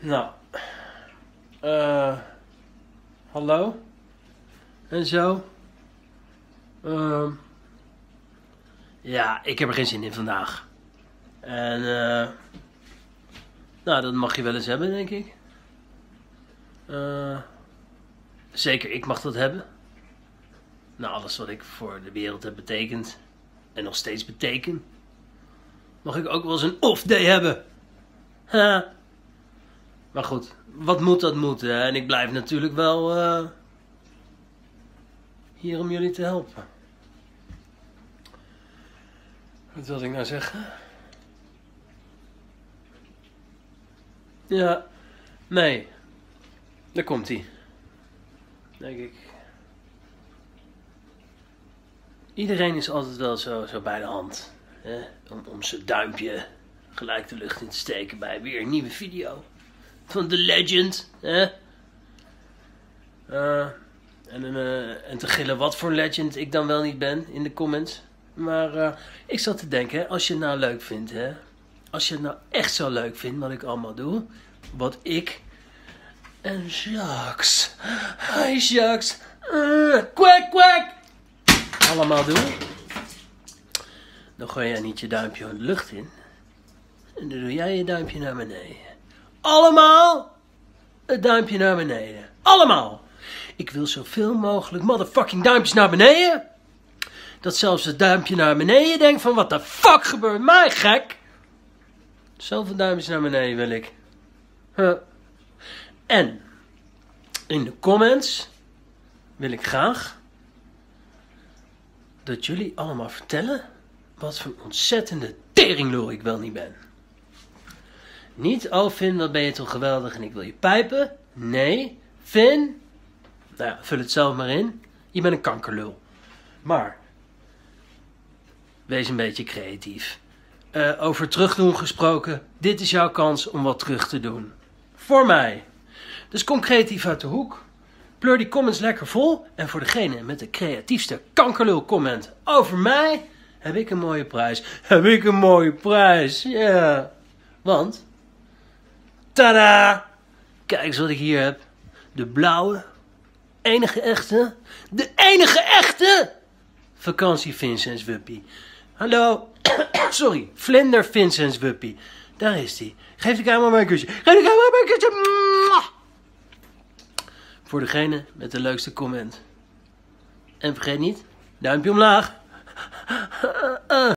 Nou. eh hallo? En zo? Ehm ja, ik heb er geen zin in vandaag. En eh nou, dat mag je wel eens hebben, denk ik. Eh zeker, ik mag dat hebben. Nou, alles wat ik voor de wereld heb betekend en nog steeds beteken, mag ik ook wel eens een off-day hebben. Ha. Maar goed, wat moet dat moeten. En ik blijf natuurlijk wel eh, hier om jullie te helpen. Wat wilde ik nou zeggen? Ja, nee. Daar komt hij. Denk ik. Iedereen is altijd wel zo, zo bij de hand. Hè? Om, om zijn duimpje gelijk de lucht in te steken bij weer een nieuwe video. Van The Legend. Hè? Eh, en, eh, en te gillen wat voor legend ik dan wel niet ben in de comments. Maar eh, ik zat te denken, als je het nou leuk vindt, hè. Als je het nou echt zo leuk vindt wat ik allemaal doe. Wat ik en Jacques. Hi Jacques. Uh, kwak kwak. Allemaal doen. Dan gooi jij niet je duimpje de lucht in. En dan doe jij je duimpje naar beneden. Allemaal het duimpje naar beneden. Allemaal. Ik wil zoveel mogelijk motherfucking duimpjes naar beneden. Dat zelfs het duimpje naar beneden denkt van wat de fuck gebeurt mij gek. Zoveel duimpjes naar beneden wil ik. En in de comments wil ik graag dat jullie allemaal vertellen wat voor ontzettende teringlul ik wel niet ben. Niet, oh Finn, wat ben je toch geweldig en ik wil je pijpen. Nee, Finn, nou ja, vul het zelf maar in. Je bent een kankerlul. Maar, wees een beetje creatief. Eh, over terugdoen gesproken, dit is jouw kans om wat terug te doen. Voor mij. Dus kom creatief uit de hoek. Pleur die comments lekker vol. En voor degene met de creatiefste kankerlul comment over mij, heb ik een mooie prijs. Heb ik een mooie prijs, ja. Want, tada! Kijk eens wat ik hier heb. De blauwe, enige echte, de enige echte vakantie Vincents Wuppie. Hallo, sorry, Vlinder Vincents Wuppie. Daar is hij. Geef de camera maar een kusje. Geef de camera maar een kusje. Voor degene met de leukste comment. En vergeet niet, duimpje omlaag.